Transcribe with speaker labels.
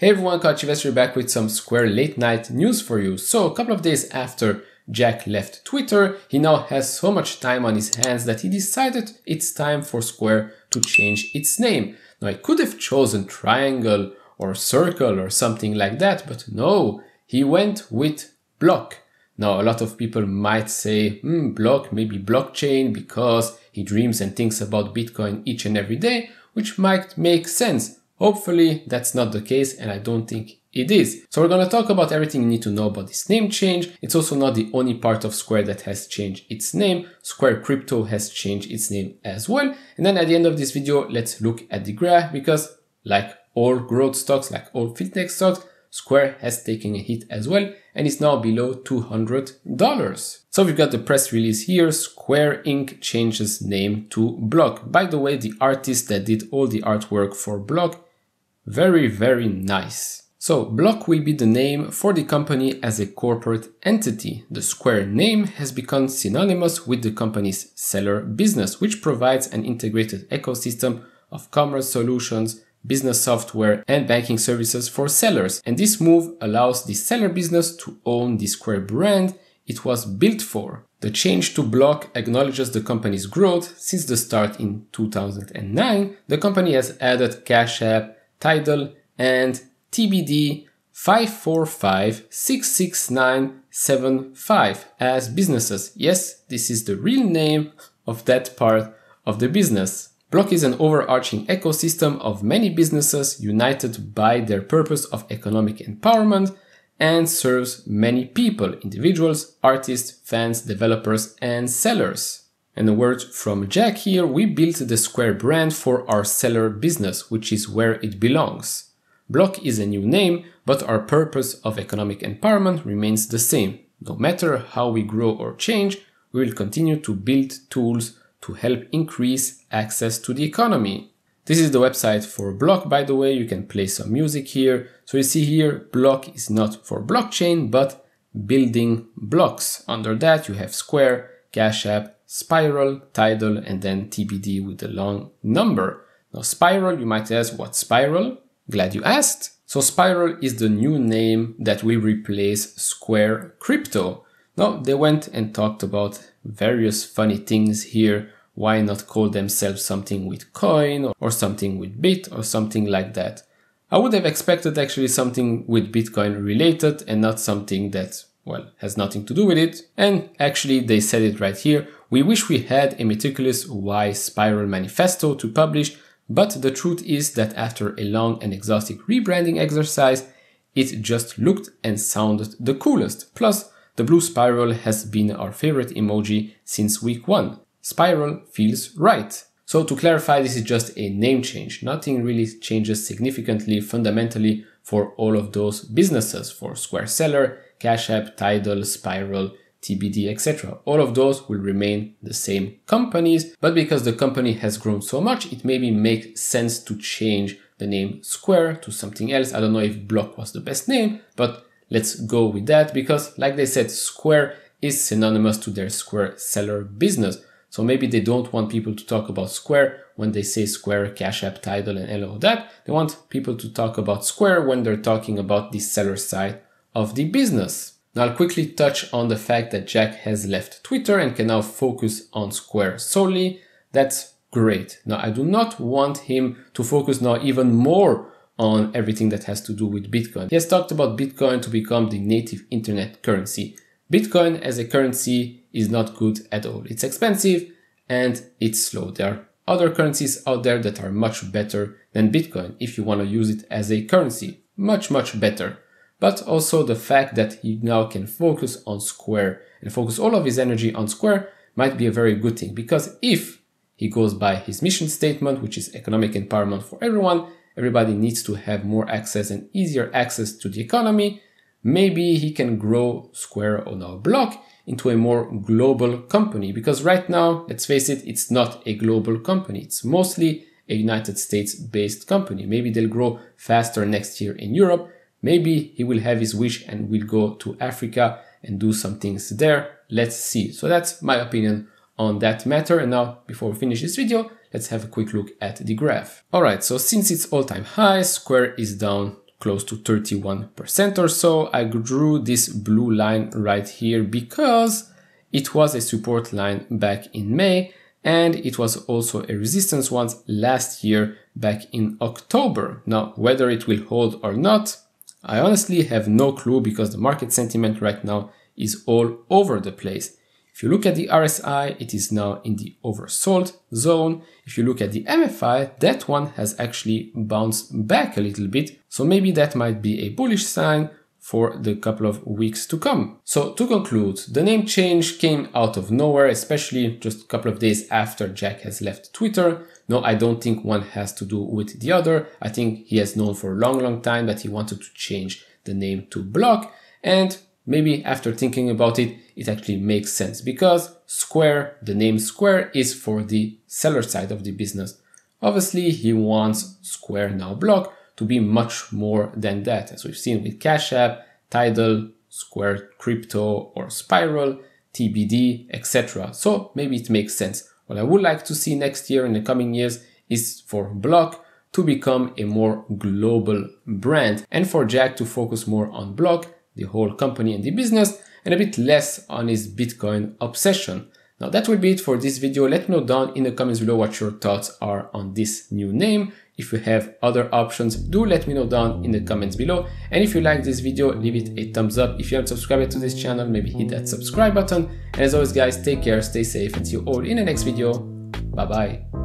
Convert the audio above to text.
Speaker 1: Hey everyone, Couch Investor back with some Square late night news for you. So a couple of days after Jack left Twitter, he now has so much time on his hands that he decided it's time for Square to change its name. Now I could have chosen triangle or circle or something like that, but no, he went with block. Now a lot of people might say, hmm, block, maybe blockchain because he dreams and thinks about Bitcoin each and every day, which might make sense. Hopefully that's not the case and I don't think it is. So we're going to talk about everything you need to know about this name change. It's also not the only part of Square that has changed its name. Square Crypto has changed its name as well. And then at the end of this video, let's look at the graph because like all growth stocks, like all fintech stocks, Square has taken a hit as well and is now below $200. So we've got the press release here. Square Inc. changes name to Block. By the way, the artist that did all the artwork for Block very, very nice. So Block will be the name for the company as a corporate entity. The Square name has become synonymous with the company's seller business, which provides an integrated ecosystem of commerce solutions, business software, and banking services for sellers. And this move allows the seller business to own the Square brand it was built for. The change to Block acknowledges the company's growth since the start in 2009. The company has added Cash App, Tidal, and TBD 545-66975 as businesses. Yes, this is the real name of that part of the business. Block is an overarching ecosystem of many businesses united by their purpose of economic empowerment and serves many people, individuals, artists, fans, developers, and sellers. And a word from Jack here, we built the Square brand for our seller business, which is where it belongs. Block is a new name, but our purpose of economic empowerment remains the same. No matter how we grow or change, we will continue to build tools to help increase access to the economy. This is the website for Block, by the way. You can play some music here. So you see here, Block is not for blockchain, but building blocks. Under that, you have Square, Cash App, Spiral, Tidal, and then TBD with the long number. Now, Spiral, you might ask, what Spiral? Glad you asked. So Spiral is the new name that will replace Square Crypto. Now, they went and talked about various funny things here. Why not call themselves something with coin or something with bit or something like that? I would have expected actually something with Bitcoin related and not something that, well, has nothing to do with it. And actually, they said it right here. We wish we had a meticulous why spiral manifesto to publish, but the truth is that after a long and exhaustive rebranding exercise, it just looked and sounded the coolest. Plus, the blue spiral has been our favorite emoji since week one. Spiral feels right. So to clarify, this is just a name change. Nothing really changes significantly fundamentally for all of those businesses, for Square Seller, Cash App, Tidal, Spiral, TBD, etc. All of those will remain the same companies, but because the company has grown so much, it maybe makes sense to change the name Square to something else. I don't know if Block was the best name, but let's go with that because like they said, Square is synonymous to their Square seller business. So maybe they don't want people to talk about Square when they say Square, Cash App, Tidal, and all of that. They want people to talk about Square when they're talking about the seller side of the business. Now I'll quickly touch on the fact that Jack has left Twitter and can now focus on Square solely. That's great. Now I do not want him to focus now even more on everything that has to do with Bitcoin. He has talked about Bitcoin to become the native internet currency. Bitcoin as a currency is not good at all. It's expensive and it's slow. There are other currencies out there that are much better than Bitcoin if you want to use it as a currency. Much, much better. But also the fact that he now can focus on Square and focus all of his energy on Square might be a very good thing because if he goes by his mission statement, which is economic empowerment for everyone, everybody needs to have more access and easier access to the economy, maybe he can grow Square on our block into a more global company. Because right now, let's face it, it's not a global company. It's mostly a United States based company. Maybe they'll grow faster next year in Europe. Maybe he will have his wish and will go to Africa and do some things there. Let's see. So that's my opinion on that matter. And now, before we finish this video, let's have a quick look at the graph. All right, so since it's all-time high, Square is down close to 31% or so. I drew this blue line right here because it was a support line back in May and it was also a resistance once last year back in October. Now, whether it will hold or not, I honestly have no clue because the market sentiment right now is all over the place. If you look at the RSI, it is now in the oversold zone. If you look at the MFI, that one has actually bounced back a little bit. So maybe that might be a bullish sign for the couple of weeks to come. So to conclude, the name change came out of nowhere, especially just a couple of days after Jack has left Twitter. No, I don't think one has to do with the other. I think he has known for a long, long time that he wanted to change the name to Block. And maybe after thinking about it, it actually makes sense because Square, the name Square is for the seller side of the business. Obviously, he wants Square Now Block to be much more than that, as we've seen with Cash App, Tidal, Square Crypto, or Spiral, TBD, etc. So maybe it makes sense. What I would like to see next year in the coming years is for Block to become a more global brand and for Jack to focus more on Block, the whole company and the business, and a bit less on his Bitcoin obsession. Now that will be it for this video. Let me know down in the comments below what your thoughts are on this new name. If you have other options, do let me know down in the comments below. And if you like this video, leave it a thumbs up. If you haven't subscribed to this channel, maybe hit that subscribe button. And as always guys, take care, stay safe and see you all in the next video. Bye bye.